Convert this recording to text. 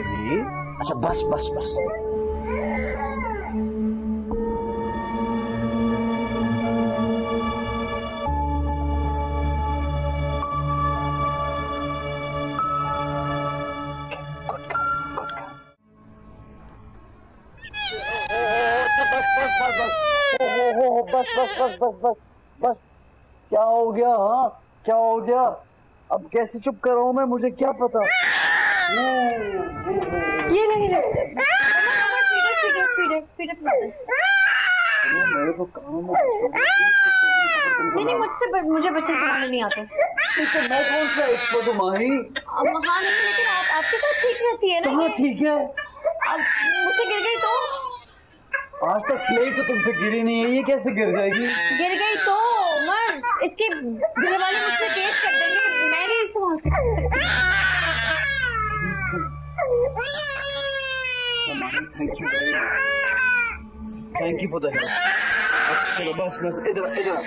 Baby अच्छा बस बस बस बस बस बस बस बस बस क्या हो गया हाँ क्या हो गया अब कैसे चुप कर रहा हूँ मैं मुझे क्या पता ये नहीं मेरे नहीं मुझसे मुझे बच्चे संभालने नहीं आते है मैं कौन सा एक्सपर्ट हूँ माही हाँ नहीं लेकिन आप आपके साथ ठीक रहती है ना ठीक है मुझसे गिर गई तो आज तक प्लेट तो तुमसे गिरी नहीं है ये कैसे गिर जाएगी गिर गई तो उमर इसके घर वाले मुझसे केस कर देंगे। मैं नहीं संभाल सकती Thank you, for the help. Bas bas edela edela.